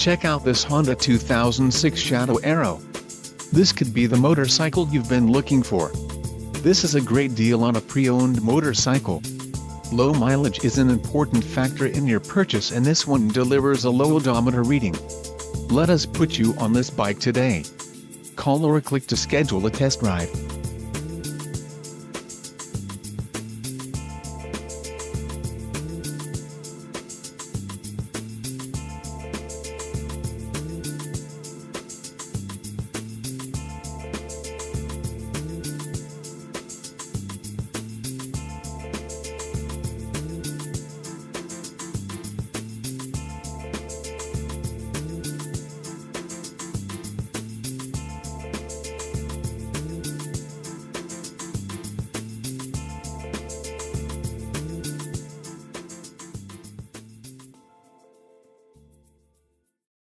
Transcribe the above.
Check out this Honda 2006 Shadow Aero. This could be the motorcycle you've been looking for. This is a great deal on a pre-owned motorcycle. Low mileage is an important factor in your purchase and this one delivers a low odometer reading. Let us put you on this bike today. Call or click to schedule a test ride.